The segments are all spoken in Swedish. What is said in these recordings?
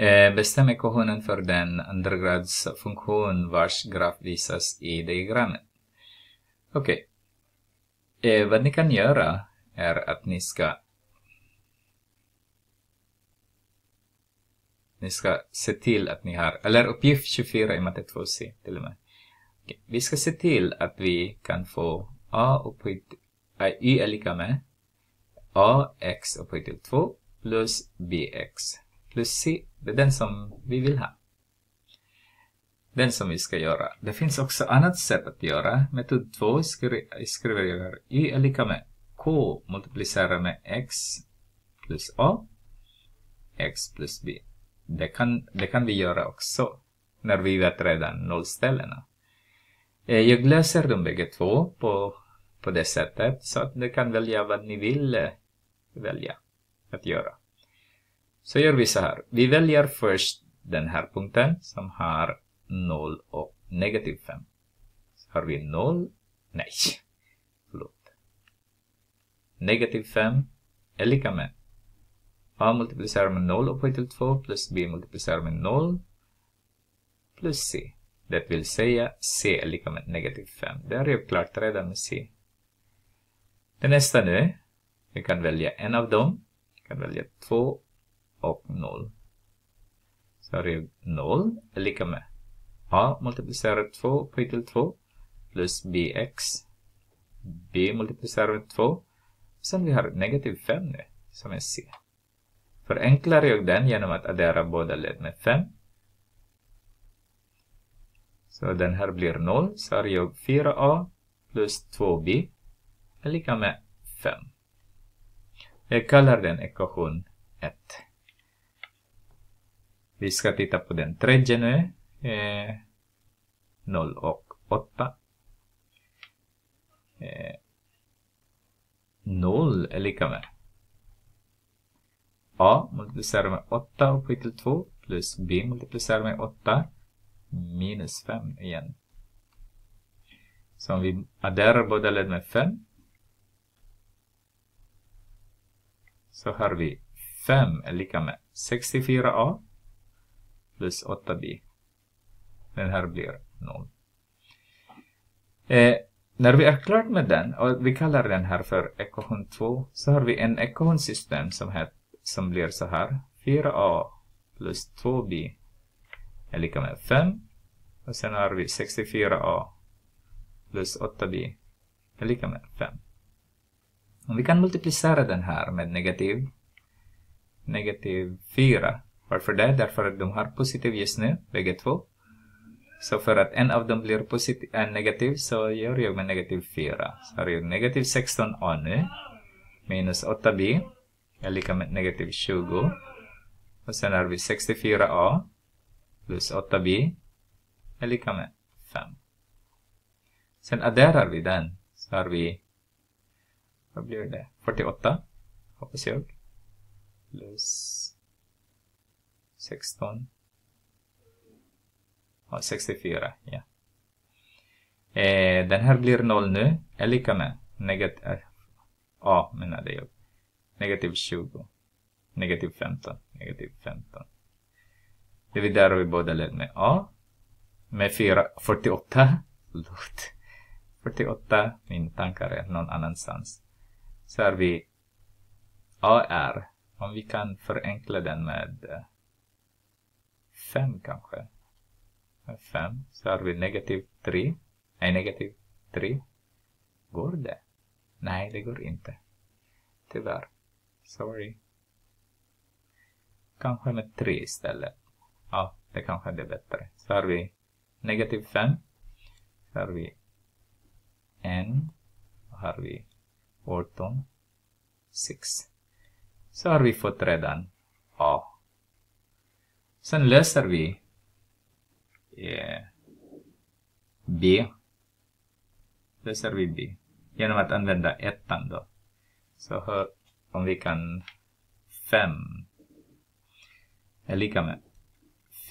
Eh, Bestäm ekvationen för den undergradsfunktion vars graf visas i diagrammet. Okej. Okay. Eh, vad ni kan göra är att ni ska Ni ska se till att ni har, eller uppgift 24 i matte 2c till och med. Okay. Vi ska se till att vi kan få a upphöjt, äh, y är lika med ax upphöjt till 2 plus bx plus c. Det är den som vi vill ha. Den som vi ska göra. Det finns också annat sätt att göra. Metod 2 skriver jag y är lika med k multiplicerar med x plus a x plus b. Det kan, det kan vi göra också när vi vet redan nollställena. Eh, jag löser dem bägge två på, på det sättet så att ni kan välja vad ni vill eh, välja att göra. Så gör vi så här. Vi väljer först den här punkten som har 0 och negativ 5. Så har vi 0, nej, förlåt. Negativ 5 är lika med a multiplicerar med 0 upphöjt till 2 plus b multiplicerar med 0 plus c. Det vill säga c är lika med negativ 5. Det är ju klart redan med c. Det nästa nu, vi kan välja en av dem. Vi kan välja 2 och 0. Så har jag 0 är lika med a multiplicerar 2 på till 2 plus bx. b multiplicerar 2. Sen vi har negativ 5 nu, som är c. Förenklar jag den genom att addera båda led med 5. Så den här blir 0, så har jag 4a plus 2b är lika med 5. Jag kallar den ekvation 1. Vi ska titta på den tredje nu. Eh, 0 och 8. Eh, 0 är lika med A multiplicerar med 8 upphöjt till 2 plus B multiplicerar med 8 minus 5 igen. Så om vi adderar båda led med 5 så har vi 5 är lika med 64a plus 8b. Den här blir 0. Eh, när vi är klara med den, och vi kallar den här för ekvation 2, så har vi en ekvationssystem som heter som blir så här. 4a plus 2b är lika med 5. Och sen har vi 64a plus 8b är lika med 5. Och vi kan multiplicera den här med negativ, negativ 4. Varför det? Därför att de har positiv just nu, bägge två. Så för att en av dem blir positiv, äh, negativ så gör jag med negativ 4. Så har jag negativ 16a nu. Minus 8b är lika med negativ 20. Och sen har vi 64a plus 8b är lika med 5. Sen adderar vi den. Så har vi, vad blir det? 48, hoppas jag. Plus 16. Ja, 64, ja. Eh, den här blir 0 nu, är lika med negativ, eh, äh, a menade jag negativ 20, negativ 15, negativ 15. Dividerar vi båda led med A. Med 4, 48. Förlåt. 48, min tankar är någon annanstans. Så har vi AR. Om vi kan förenkla den med eh, 5 kanske. fem, 5. Så har vi negativ 3. Nej, negativ 3. Går det? Nej, det går inte. Tyvärr. Sorry. Kanske med 3 istället. Ja, det kanske är bättre. Så har vi negativ 5. Så har vi en, Och har vi 18. 6. Så har vi fått redan A. Sen löser vi eh, B. Löser vi B. Genom att använda ettan då. Så hör om vi kan 5 är lika med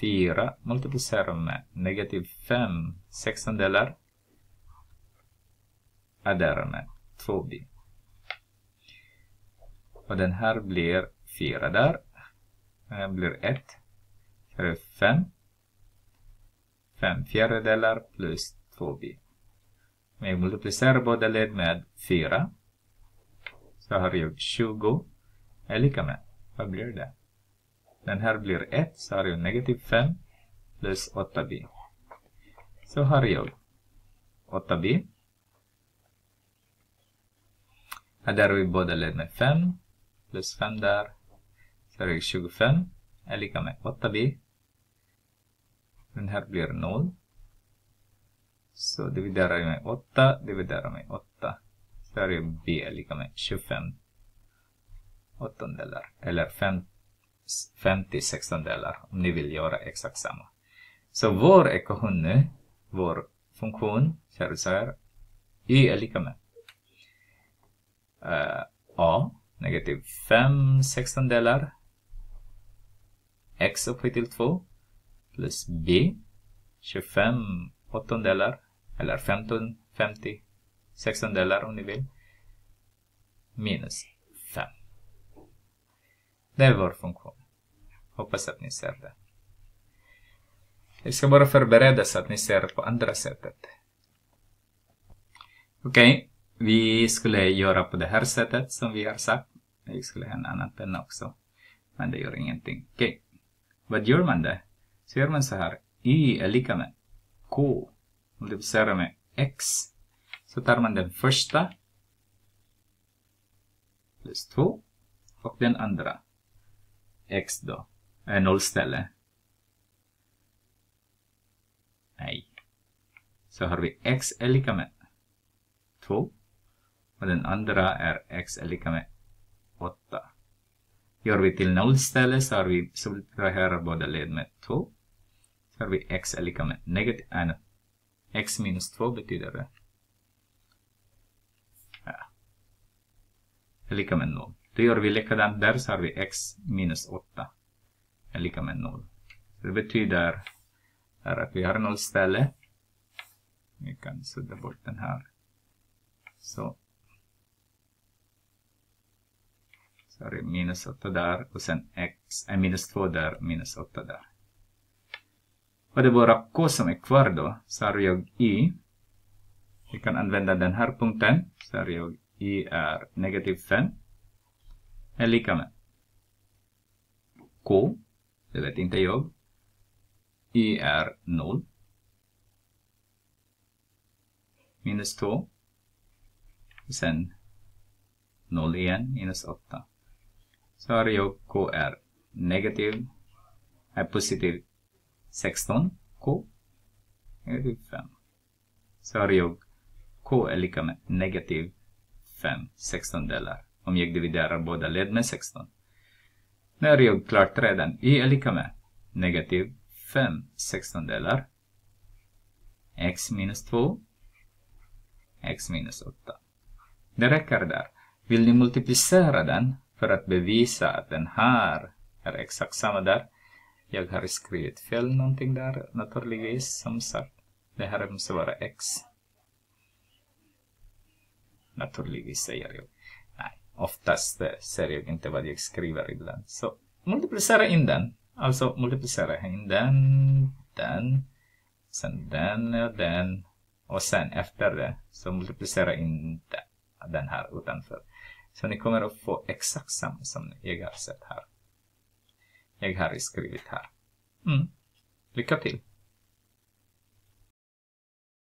4 multiplicerar med negativ 5 sextondelar adderar med 2b. Och den här blir 4 där. Den blir 1. Här är 5. 5 fjärdedelar plus 2b. Om jag multiplicerar båda led med 4 så har jag 20 är lika med, vad blir det? Den här blir 1 så har jag negativ 5 plus 8b. Så har jag 8b. Här där har vi båda led med 5 plus 5 där. Så har jag 25 är lika med 8b. Den här blir 0. Så dividerar jag med 8, dividerar med 8. Så har b är lika med 25 åttondelar. Eller 50 sextondelar om ni vill göra exakt samma. Så vår ekvation nu, vår funktion, ser ut så här. y är lika med uh, a, negativ 5 sextondelar x upphöjt till 2 plus b 25 åttondelar eller 15, 50 sextondelar om ni vill minus 5. Det är vår funktion. Hoppas att ni ser det. Jag ska bara förbereda så att ni ser på andra sättet. Okej, okay. vi skulle göra på det här sättet som vi har sagt. Vi skulle ha en annan penna också. Men det gör ingenting. Okej. Okay. Vad gör man det? Så gör man så här. Y är lika med K multiplicerar med X. Så tar man den första plus 2 och den andra X då är nollställe. Nej. Så har vi X är lika med 2 och den andra är X är lika med 8. Gör vi till nollställe så har vi subtraherar båda led med 2. Så har vi x är lika med negativ, äh, x minus 2 betyder äh, det. Ja. Är lika med 0. Då gör vi likadant där så har vi x minus 8 är lika med 0. Så det betyder att vi har nollställe. Vi kan sudda bort den här. Så Så har vi minus 8 där och sen x, är minus 2 där, minus 8 där. Och det är bara k som är kvar då, så har jag y. Vi kan använda den här punkten, så har jag y är negativ 5. Är lika med k, det vet inte jag. y är 0. Minus 2. Sen 0 igen, minus 8 så har jag K är negativ, är positiv 16, K, negativ typ 5. Så har jag K är lika med negativ 5 16 delar. Om jag dividerar båda led med 16. När jag klart redan. Y är lika med negativ 5 16 delar. X minus 2. X minus 8. Det räcker där. Vill ni multiplicera den för att bevisa att den här är exakt samma där. Jag har skrivit fel någonting där naturligtvis, som sagt. Det här måste vara x. Naturligtvis säger jag. Nej, oftast ser jag inte vad jag skriver ibland. Så multiplicera in den. Alltså multiplicera in den, den, sen den och den. Och sen efter det så multiplicera in den, den här utanför. Så ni kommer att få exakt samma som jag har sett här. Jag har skrivit här. Mm. Lycka till!